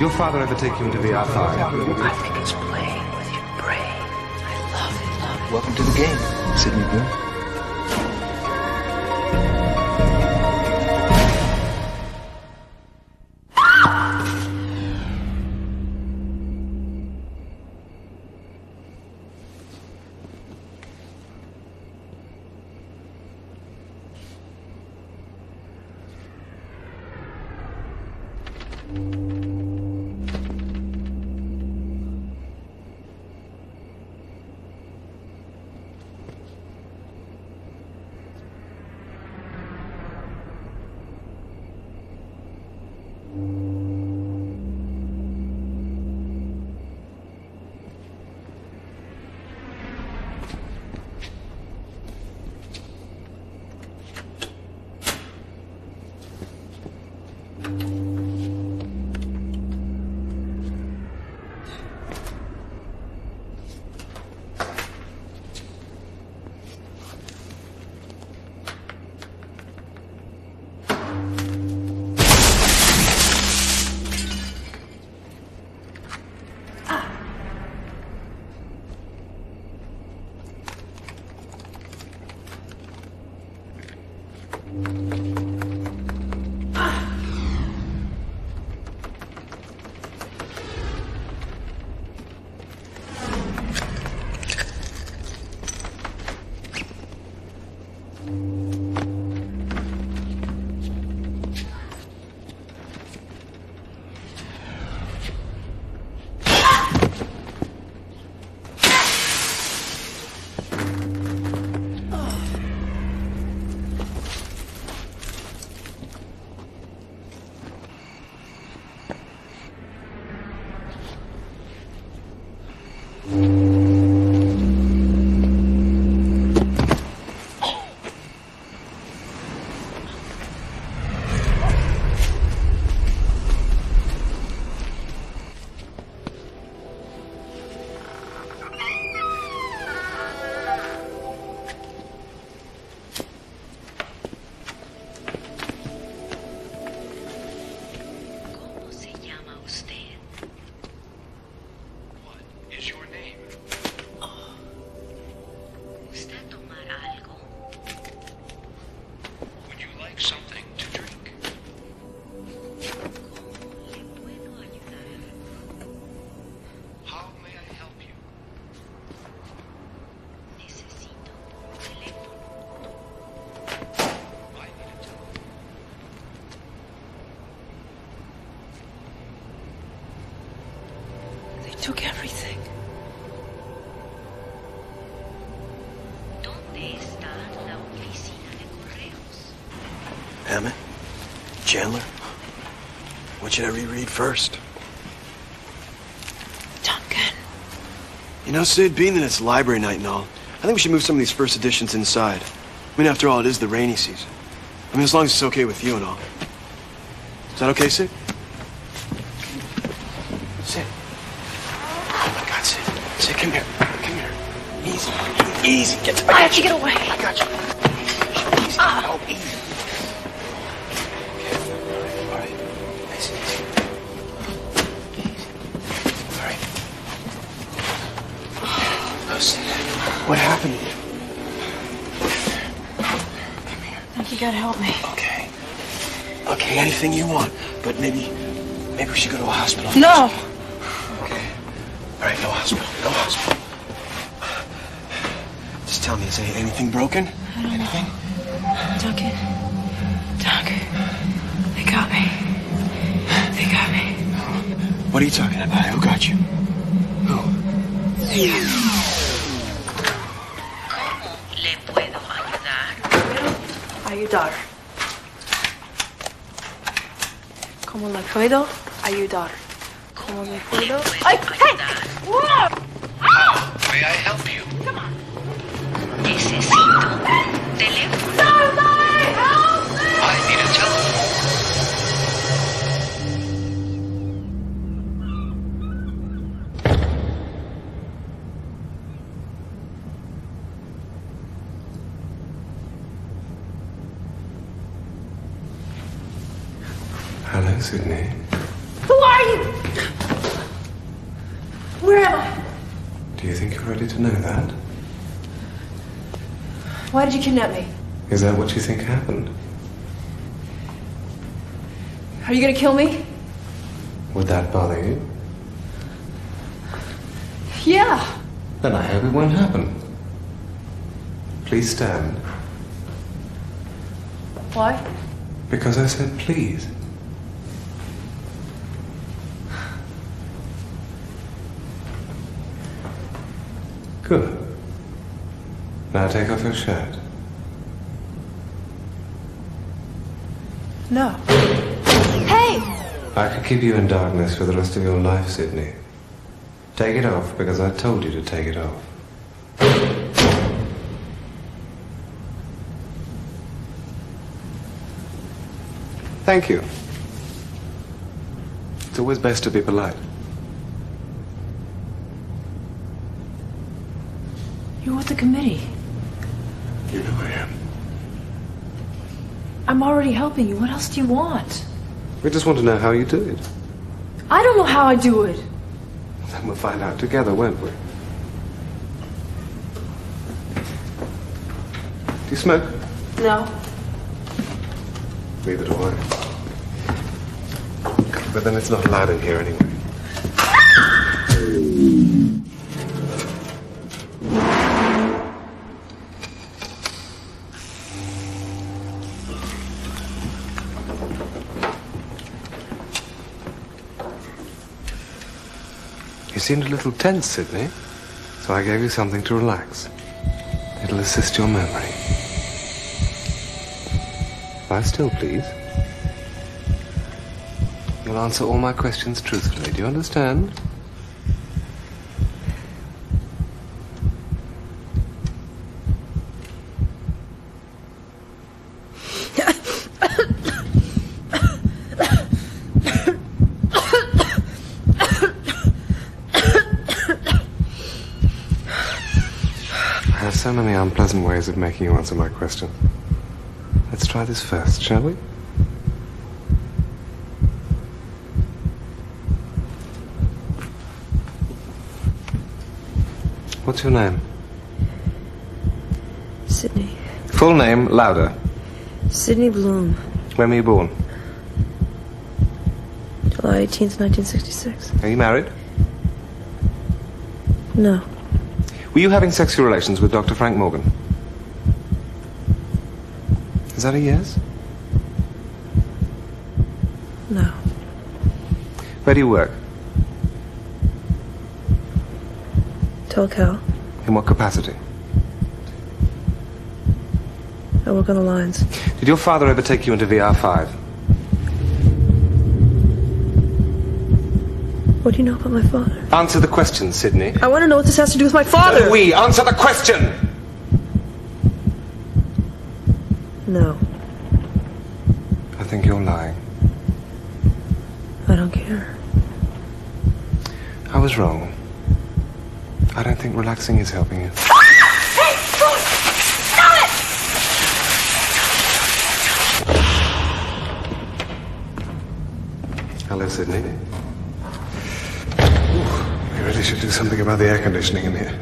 your father ever take you into VR five? I think it's playing with your brain. I love it, love it. Welcome to the game, Sydney Bloom. Should I reread first? Duncan. You know, Sid, being that it's library night and all, I think we should move some of these first editions inside. I mean, after all, it is the rainy season. I mean, as long as it's okay with you and all. Is that okay, Sid? Sid. Oh my God, Sid. Sid, come here. Come here. Easy. Easy. Get to, I have to get away. But maybe, maybe we should go to a hospital. No! Okay. All right, no hospital. No hospital. Just tell me, is any- anything broken? anything? Duncan. Doc. They got me. They got me. What are you talking about? Who got you? Who? ¿Cómo le puedo ¿Cómo le puedo ayudar? ¿Cómo le puedo Ay, ayudar? May I help you? Necesito teléfono. Hello, Sydney. Who are you? Where am I? Do you think you're ready to know that? Why did you kidnap me? Is that what you think happened? Are you gonna kill me? Would that bother you? Yeah. Then I hope it won't happen. Please stand. Why? Because I said please. Good. Now take off your shirt. No. Hey! I could keep you in darkness for the rest of your life, Sydney. Take it off because I told you to take it off. Thank you. It's always best to be polite. With the committee. You know I am. I'm already helping you. What else do you want? We just want to know how you do it. I don't know how I do it. Then we'll find out together, won't we? Do you smoke? No. Neither do I. But then it's not allowed in here anyway. You seemed a little tense, Sydney. So I gave you something to relax. It'll assist your memory. Lie still, please. You'll answer all my questions truthfully. Do you understand? I have so many unpleasant ways of making you answer my question. Let's try this first, shall we? What's your name? Sydney. Full name, louder. Sydney Bloom. When were you born? July 18th, 1966. Are you married? No. Were you having sexual relations with Dr. Frank Morgan? Is that a yes? No. Where do you work? Telcal. In what capacity? I work on the lines. Did your father ever take you into VR5? What do you know about my father? Answer the question, Sydney. I want to know what this has to do with my father. We answer the question. No. I think you're lying. I don't care. I was wrong. I don't think relaxing is helping you. Hey! Stop! Stop it! Hello, Sydney. Ooh, we really should do something about the air conditioning in here.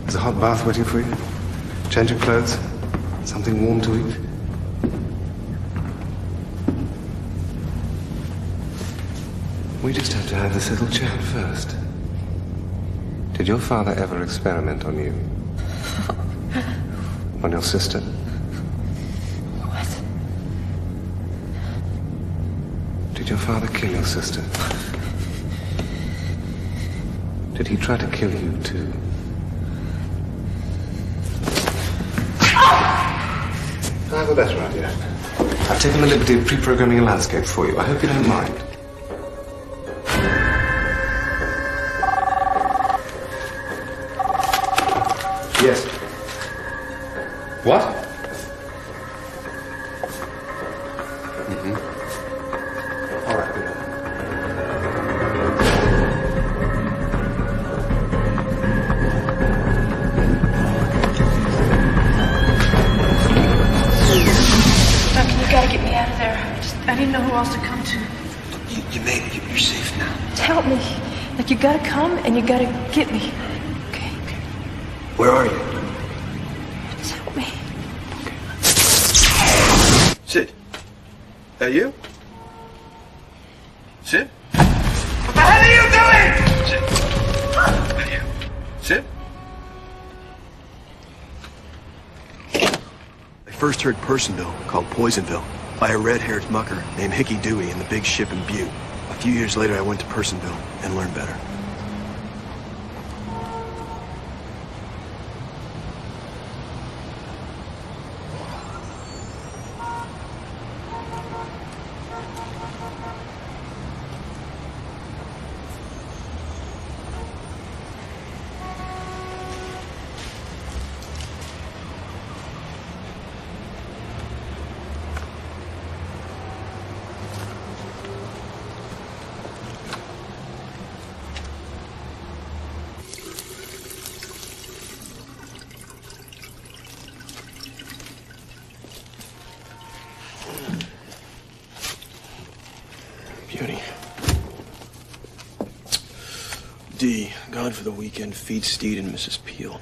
There's a hot bath waiting for you. Change of clothes. Something warm to eat. We just have to have this little chat first. Did your father ever experiment on you? On your sister? What? Did your father kill your sister? Did he try to kill you too? I have a better idea. I've taken the liberty of pre-programming a landscape for you. I hope you don't mind. Called by a red-haired mucker named Hickey Dewey in the big ship in Butte. A few years later, I went to Personville and learned better. Beauty. D, gone for the weekend, feed Steed and Mrs. Peel.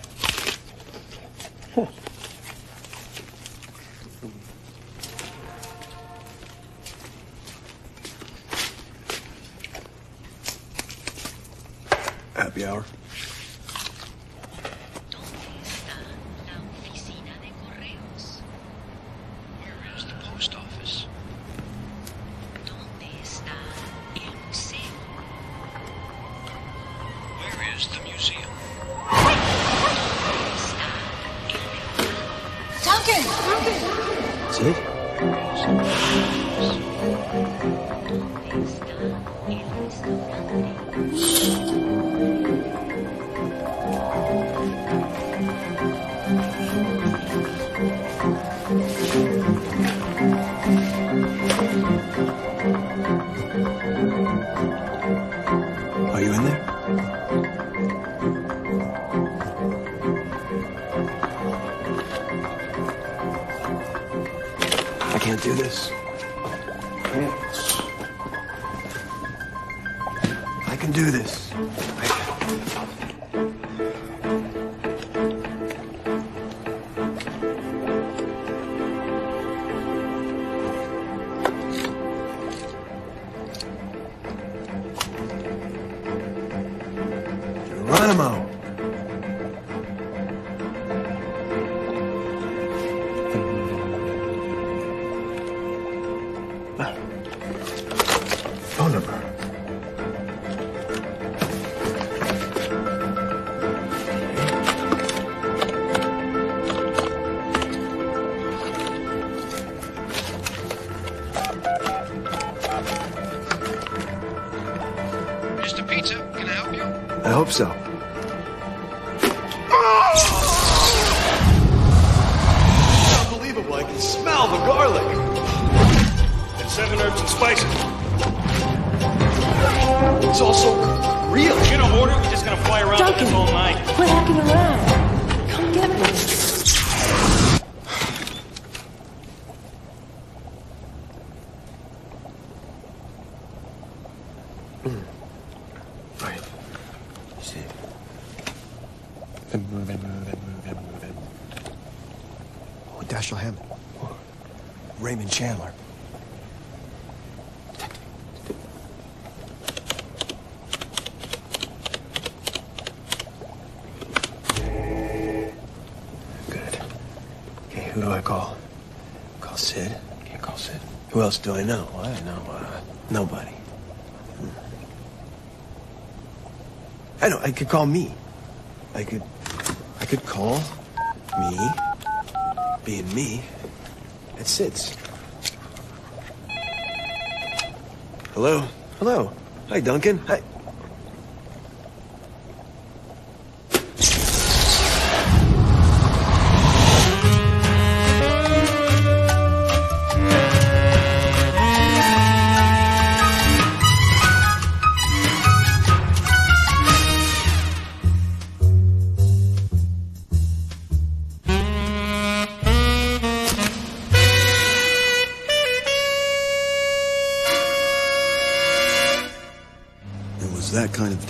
Seven herbs and spices. It's also real. Get a order, we're just gonna fly around with this Duncan. all night. Quit hacking around. Come get me. Right. See. And move and move and move and move and Oh, Dashiell Hammett. Oh, Raymond Chandler. Detective. Good. Okay, who do I call? Call Sid? Can't call Sid. Who else do I know? I know, uh, nobody. I know. I could call me. I could. I could call me, being me, at Sid's. Hello. Hello. Hi, Duncan. Hi.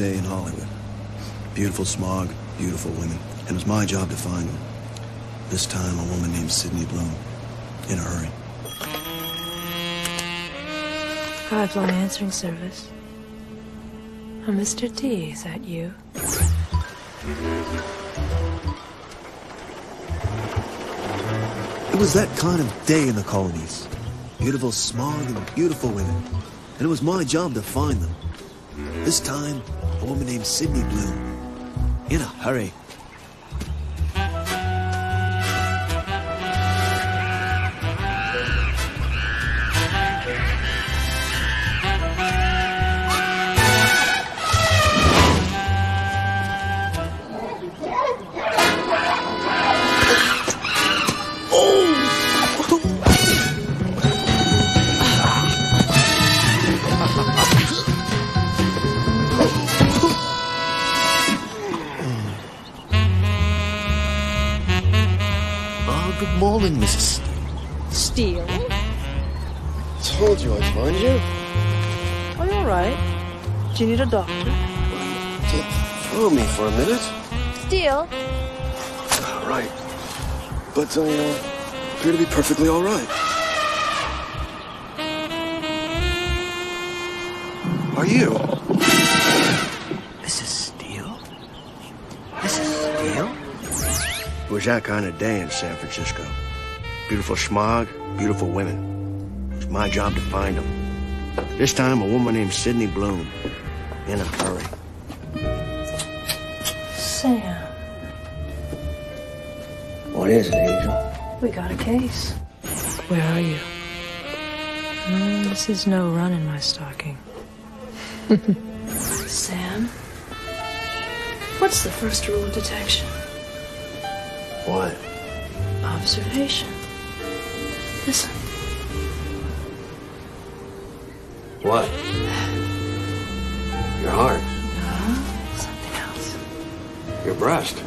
Day in Hollywood. Beautiful smog, beautiful women. And it was my job to find them. This time, a woman named Sydney Bloom. In a hurry. Hi, fly answering service. Oh, Mr. D, is that you? It was that kind of day in the colonies. Beautiful smog and beautiful women. And it was my job to find them. This time, a woman named Sydney Bloom. In a hurry. Good morning, Mrs. Steele? Told you I'd find you. Are you alright? Do you need a doctor? Throw me for a minute. Steele? All right. But I uh, appear to be perfectly all right. Are you? It was that kind of day in San Francisco. Beautiful smog, beautiful women. It was my job to find them. This time, a woman named Sydney Bloom. In a hurry. Sam, What is it, Angel? we got a case. Where are you? Mm, this is no run in my stocking. Sam? What's the first rule of detection? What? Observation. Listen. What? Your heart. Uh-huh. Something else. Your breast.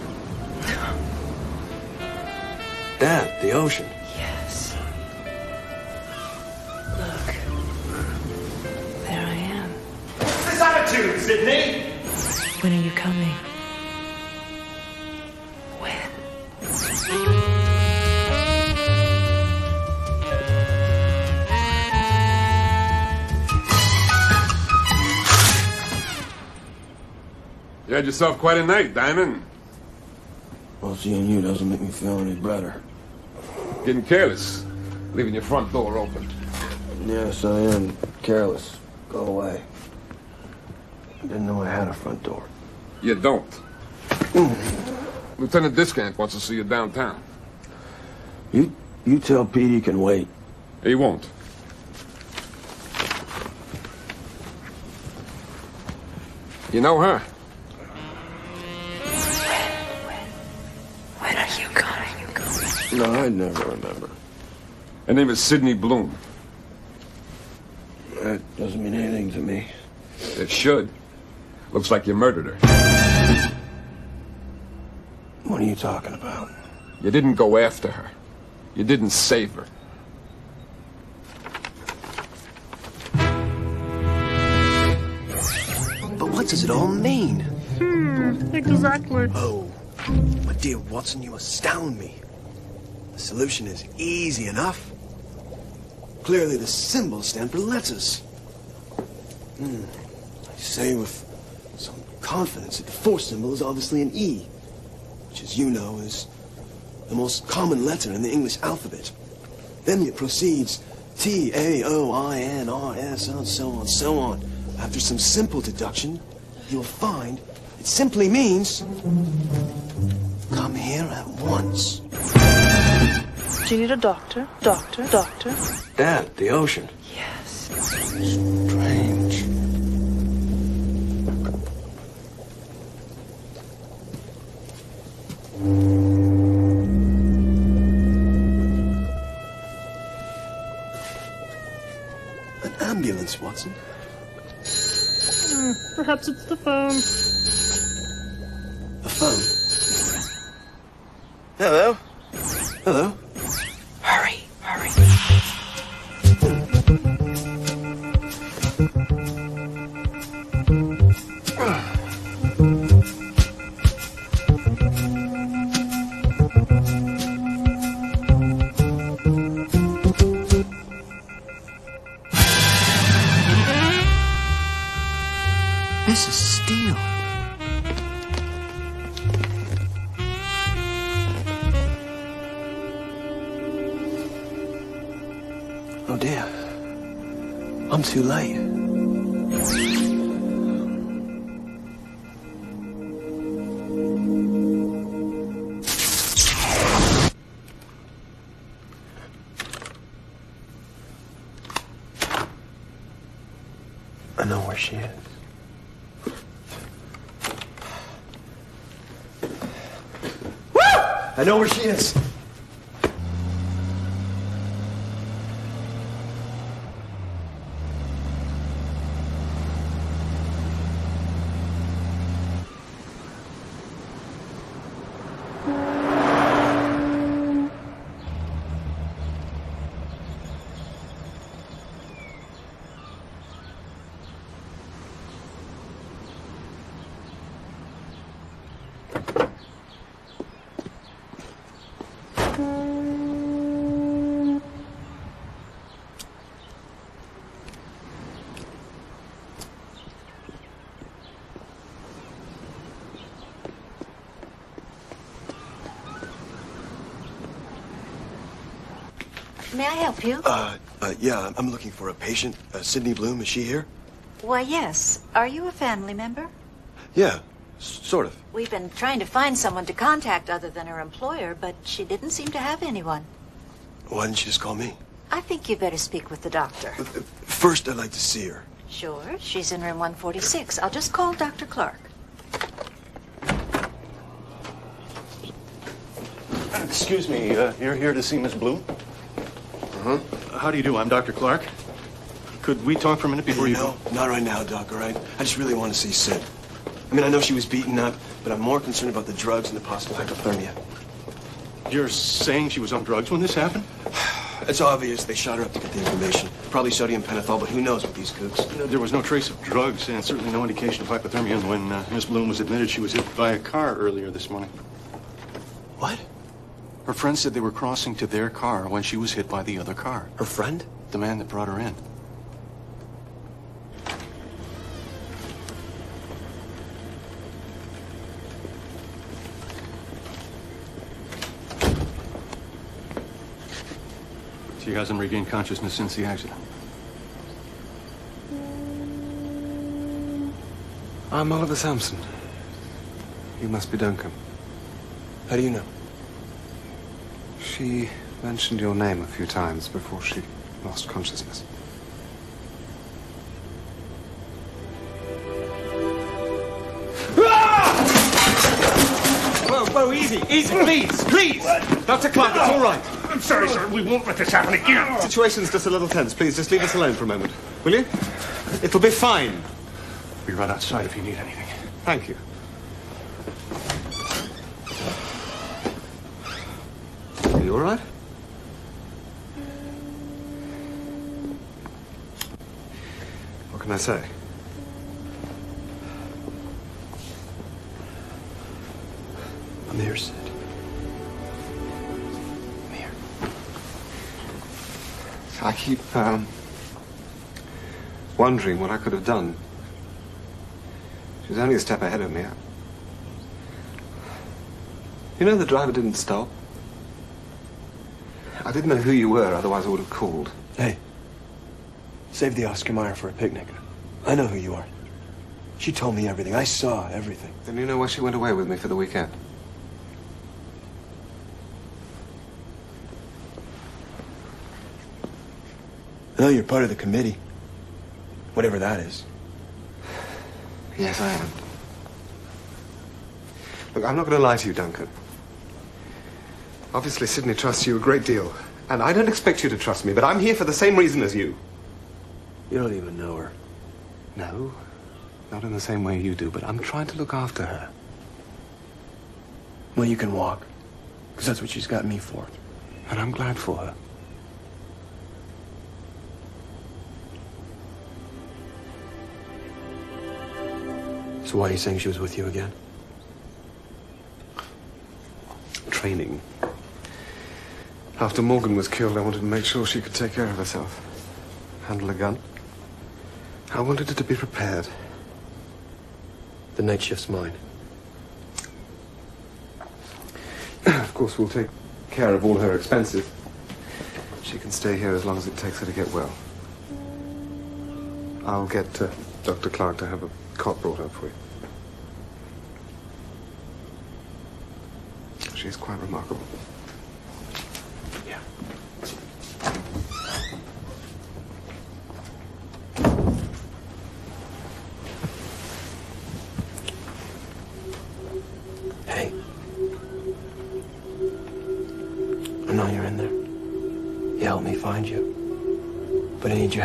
Dad, the ocean. Yes. Look. There I am. What's This attitude, Sydney! When are you coming? You had yourself quite a night, Diamond. Well, seeing you doesn't make me feel any better. Getting careless, leaving your front door open. Yes, I am careless. Go away. I didn't know I had a front door. You don't. Lieutenant Discant wants to see you downtown. You you tell Pete he can wait. He won't. You know her? No, I'd never remember. Her name is Sydney Bloom. That doesn't mean anything to me. It should. Looks like you murdered her. What are you talking about? You didn't go after her. You didn't save her. But what does it all mean? Hmm, exactly. Oh, my dear Watson, you astound me. The solution is easy enough. Clearly, the symbols stand for letters. Hmm. I say with some confidence that the fourth symbol is obviously an E, which, as you know, is the most common letter in the English alphabet. Then it proceeds T A O I N R S and so on, so on. After some simple deduction, you'll find it simply means come here at once. Do you need a doctor? Doctor? Doctor? Dad, the ocean. Yes. Strange. An ambulance, Watson. Mm, perhaps it's the phone. A phone. Hello? Hello? This is steel. Oh dear. I'm too late. May I help you? Uh, uh, yeah, I'm looking for a patient. Uh, Sydney Bloom, is she here? Why, yes. Are you a family member? Yeah, s- sort of. We've been trying to find someone to contact other than her employer, but she didn't seem to have anyone. Why didn't she just call me? I think you better speak with the doctor. First, I'd like to see her. Sure, she's in room 146. I'll just call Dr. Clark. Excuse me, uh, you're here to see Miss Bloom? Uh-huh. How do you do? I'm Dr. Clark. Could we talk for a minute before you No, not right now, Doc, all right? I just really want to see Sid. I mean, I know she was beaten up, but I'm more concerned about the drugs and the possible hypothermia. You're saying she was on drugs when this happened? It's obvious they shot her up to get the information. Probably sodium pentothal, but who knows with these kooks? There was no trace of drugs and certainly no indication of hypothermia. And when uh, Miss Bloom was admitted, she was hit by a car earlier this morning. What? Her friend said they were crossing to their car when she was hit by the other car. Her friend? The man that brought her in. She hasn't regained consciousness since the accident. I'm Oliver Sampson. You must be Duncan. How do you know? She mentioned your name a few times before she lost consciousness. Ah! Whoa, whoa, easy, easy, please, please. Dr. Clark, it's all right. I'm sorry, sir. We won't let this happen again. The situation's just a little tense. Please, just leave us alone for a moment. Will you? It'll be fine. Be right outside if you need anything. Thank you. Are you all right? What can I say? I'm here, Sid. I keep um, wondering what I could have done. She was only a step ahead of me. You know the driver didn't stop. I didn't know who you were, otherwise I would have called. Hey, save the Oscar Mayer for a picnic. I know who you are. She told me everything. I saw everything. Then you know why she went away with me for the weekend. I know you're part of the committee. Whatever that is. Yes, I am. Look, I'm not going to lie to you, Duncan. Obviously, Sydney trusts you a great deal. And I don't expect you to trust me, but I'm here for the same reason as you. You don't even know her. No, not in the same way you do, but I'm trying to look after her. Well, you can walk. Because that's what she's got me for. And I'm glad for her. So why are you saying she was with you again? Training. After Morgan was killed, I wanted to make sure she could take care of herself. Handle a gun. I wanted her to be prepared. The night shift's mine. Of course, we'll take care of all her expenses. She can stay here as long as it takes her to get well. I'll get uh, Dr. Clark to have a cot brought up for you. She's quite remarkable.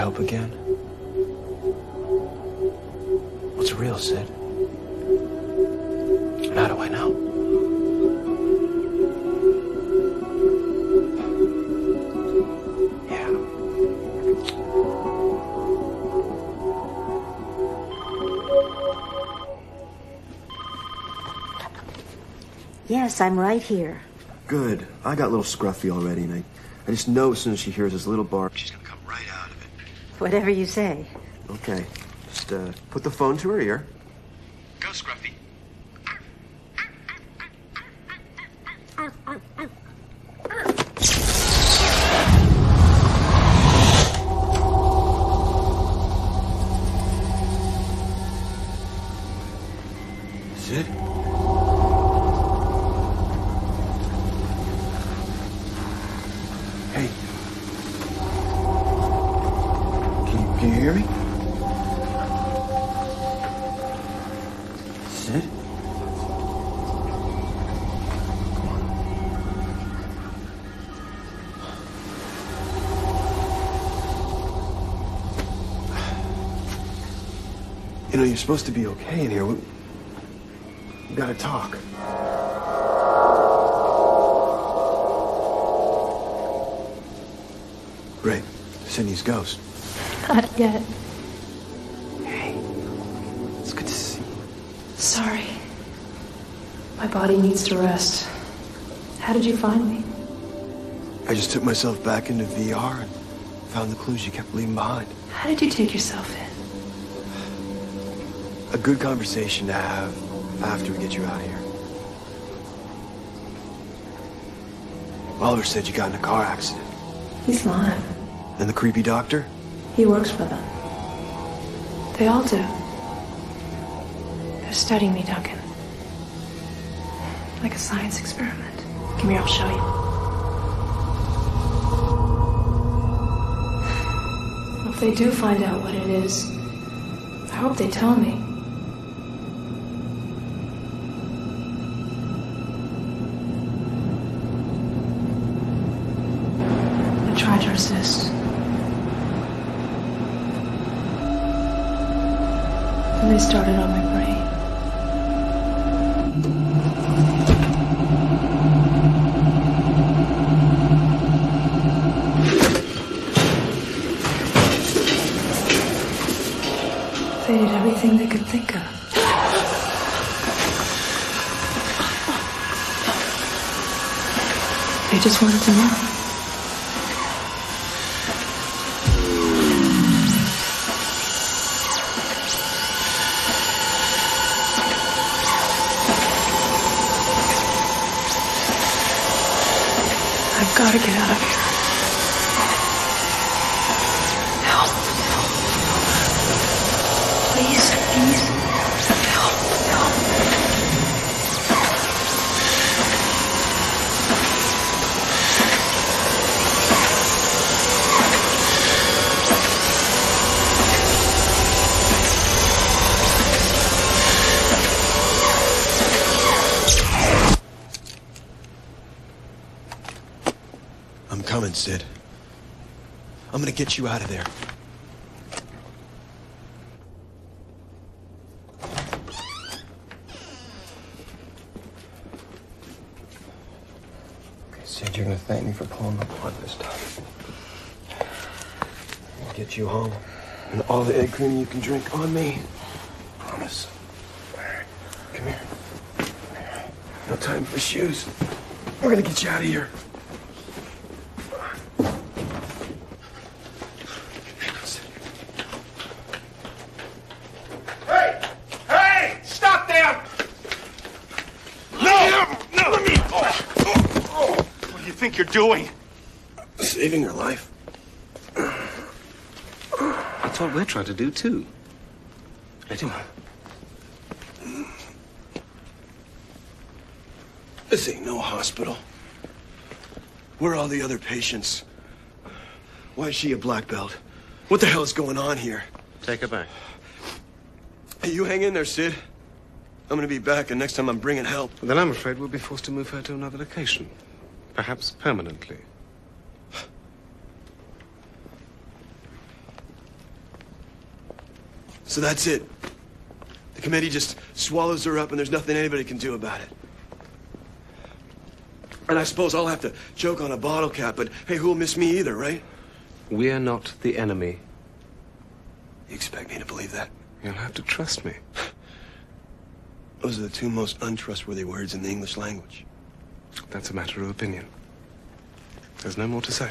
Help again. What's real, Sid? And how do I know? Yeah. Yes, I'm right here. Good. I got a little scruffy already, and I, I just know as soon as she hears this little bark, she's gonna come right out of it. Whatever you say. Okay. Just uh, put the phone to her ear. Go, Scruffy. Sid? Hey. Can you, can you hear me? Sid? You know, you're supposed to be okay in here. We, we gotta talk. Right. Sydney's ghost. Not yet. Hey, it's good to see you. Sorry. My body needs to rest. How did you find me? I just took myself back into VR and found the clues you kept leaving behind. How did you take yourself in? A good conversation to have after we get you out of here. Oliver said you got in a car accident. He's lying. And the creepy doctor? He works for them. They all do. They're studying me, Duncan. Like a science experiment. Come here, I'll show you. If they do find out what it is, I hope they tell me. Started on my brain. They did everything they could think of. They just wanted to know. Coming, Sid. I'm gonna get you out of there. Okay, Sid, you're gonna thank me for pulling the plug this time. I'll get you home. And all the egg cream you can drink on me. Promise. All right, come here. No time for shoes. We're gonna get you out of here. Hey! Hey! Stop think you're doing? Saving her life. That's what we're trying to do, too. Let him. This ain't no hospital. Where are all the other patients? Why is she a black belt? What the hell is going on here? Take her back. Hey, you hang in there, Sid. I'm gonna be back, and next time I'm bringing help. Then I'm afraid we'll be forced to move her to another location. Perhaps permanently. So that's it. The committee just swallows her up, and there's nothing anybody can do about it. And I suppose I'll have to choke on a bottle cap, but hey, who'll miss me either, right? We're not the enemy. You expect me to believe that? You'll have to trust me. Those are the two most untrustworthy words in the English language. That's a matter of opinion. There's no more to say.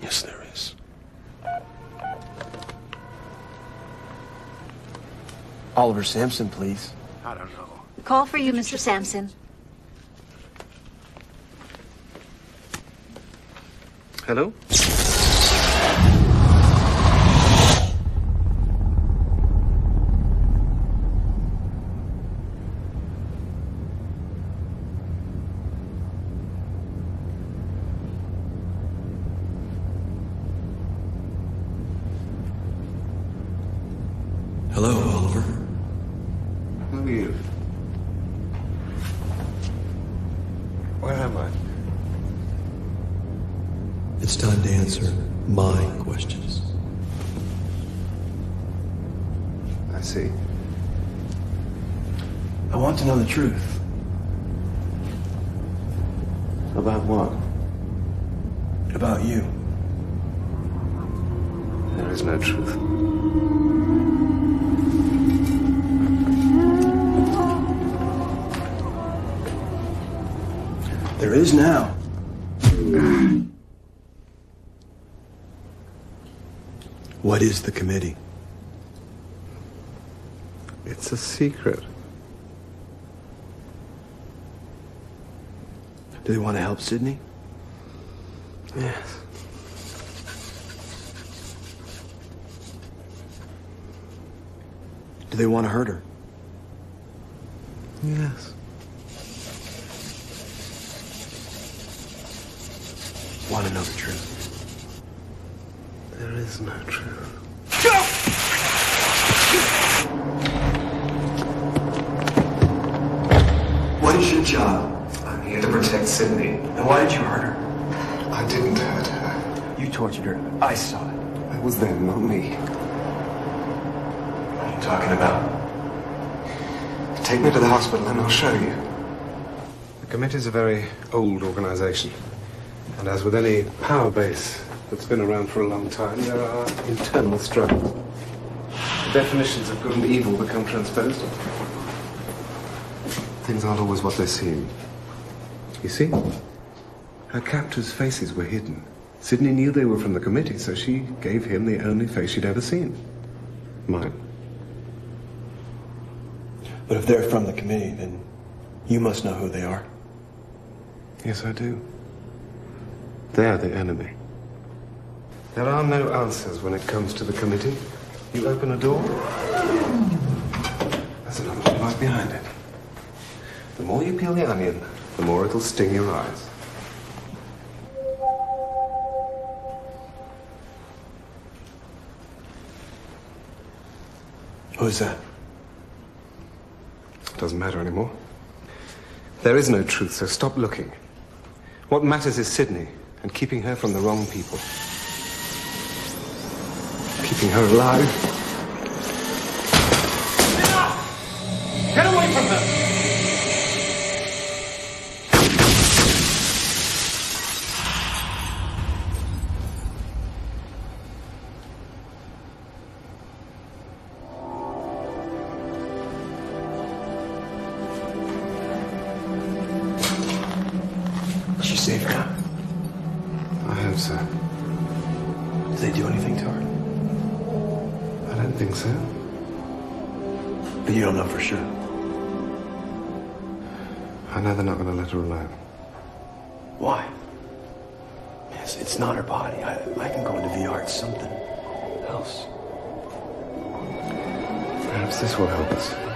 Yes, there is. Oliver Sampson, please. I don't know. Call for you, Mr. Sampson. Hello? Hello, It's time to answer my questions. I see. I want to know the truth. About what? About you. There is no truth. There is now. What is the committee? It's a secret. Do they want to help Sydney? Yes. Do they want to hurt her? Yes. Want to know the truth? Is no truth. What is your job? I'm here to protect Sydney. And why did you hurt her? I didn't hurt her. You tortured her. I saw it. It was them, not me. What are you talking about? Take me to the hospital and I'll show you. The committee's a very old organization. And as with any power base that's been around for a long time, there are internal struggles. The definitions of good and evil become transposed. Things aren't always what they seem. You see? Her captors' faces were hidden. Sydney knew they were from the committee, so she gave him the only face she'd ever seen. Mine. But if they're from the committee, then you must know who they are. Yes, I do. They're the enemy. There are no answers when it comes to the committee. You open a door, there's another one right behind it. The more you peel the onion, the more it'll sting your eyes. Who's that? It doesn't matter anymore. There is no truth, so stop looking. What matters is Sydney and keeping her from the wrong people. Keeping her alive. This will help us.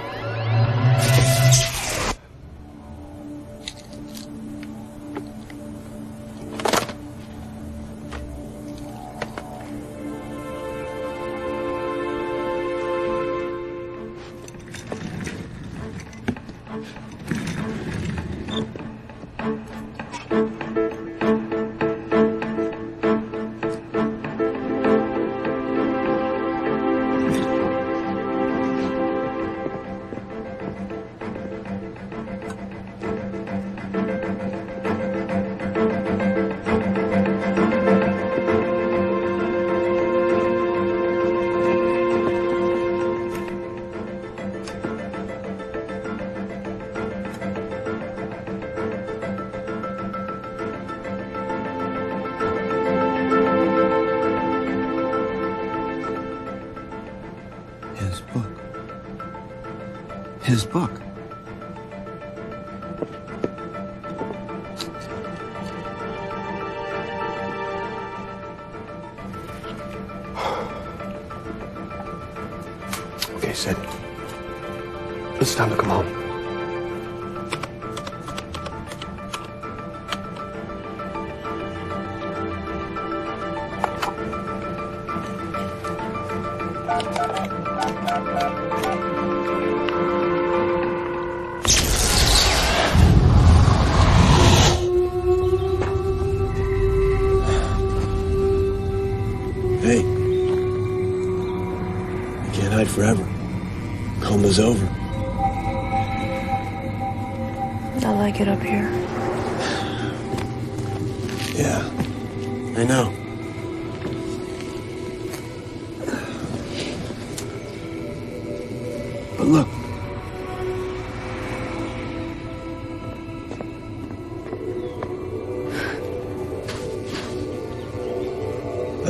His book.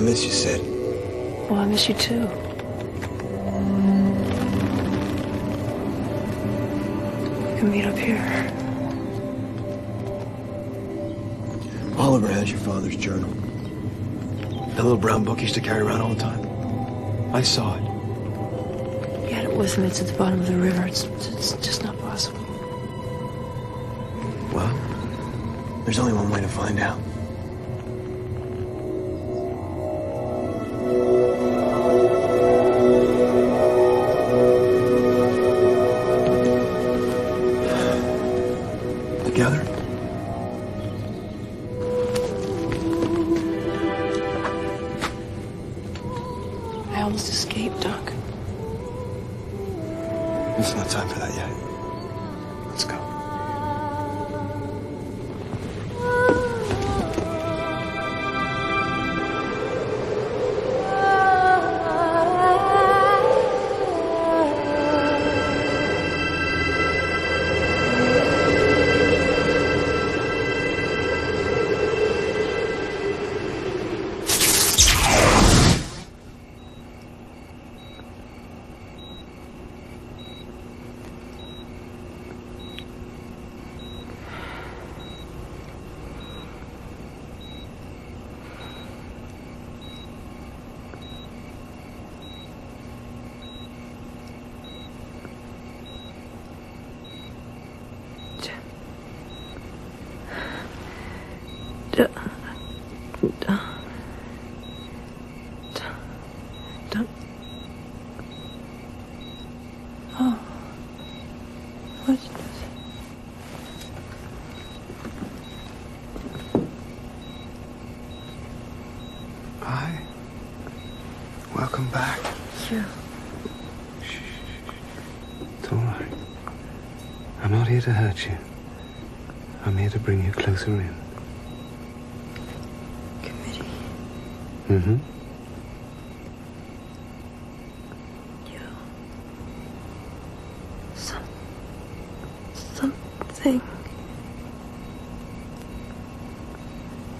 Miss you, Sid. Well, I miss you too. We can meet up here. Oliver has your father's journal. That little brown book he used to carry around all the time. I saw it. He had it with him. It's at the bottom of the river. It's, it's just not possible. Well, there's only one way to find out. To hurt you. I'm here to bring you closer in. Committee. Mm-hmm. You. Some. Something.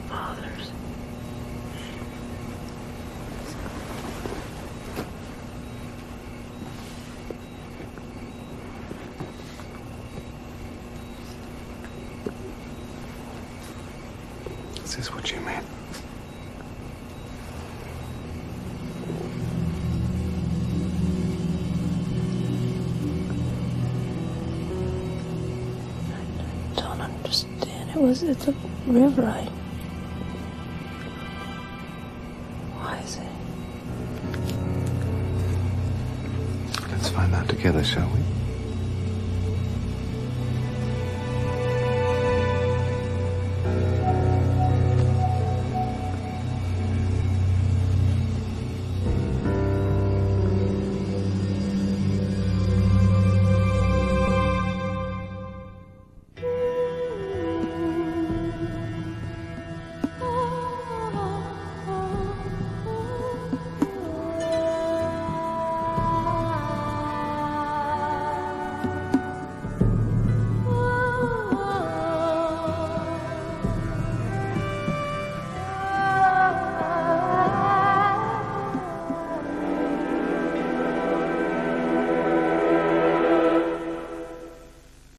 Bothers. Is this what you mean? don't understand. It was at the river. I. Why is it? Let's find out together, shall we?